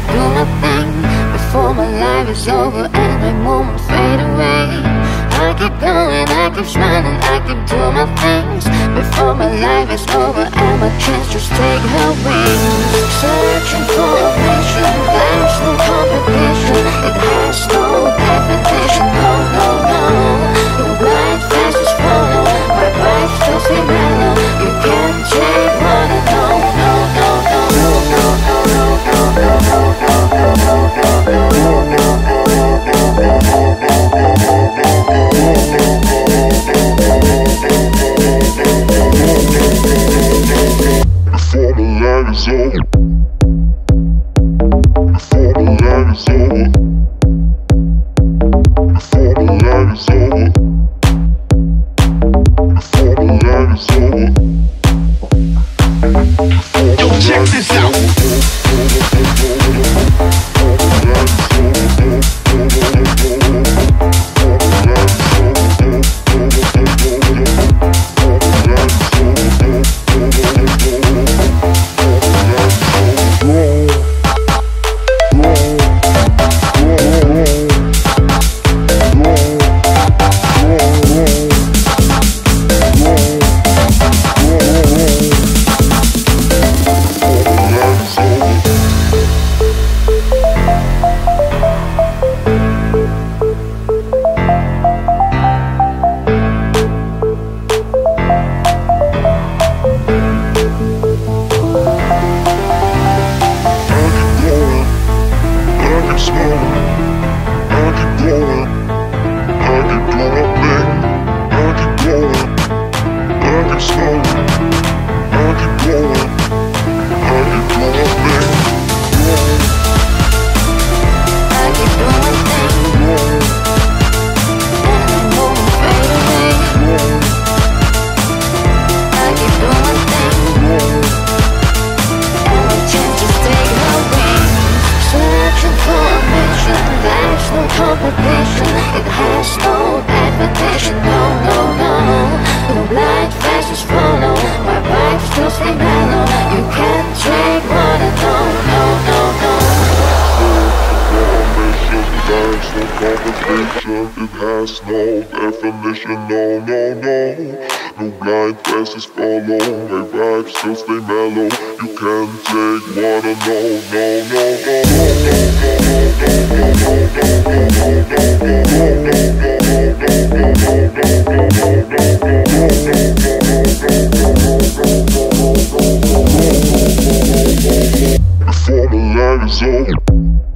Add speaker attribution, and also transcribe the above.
Speaker 1: my thing Before my life is over and my moments fade away. I keep going, I keep smiling, I keep doing my things Before my life is over and my chance just take her wings. Searching for a mission, there's no competition zone. It no definition No, no, no. The blind fastest follow My vibe still stay mellow. You can't take what know No, no, no
Speaker 2: There's no competition, it has no definition, no, no, no. No blind faces follow, my vibes still stay mellow. You can't take what I no, no, no. Before the line Valeu!